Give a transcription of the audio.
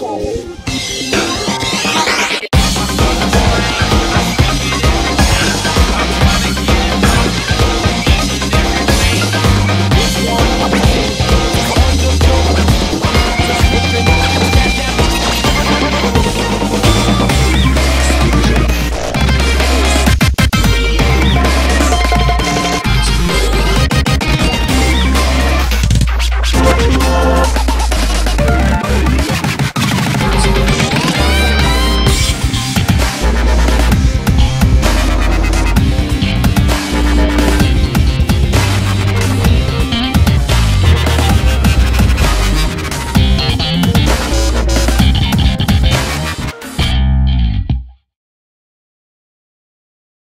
hole.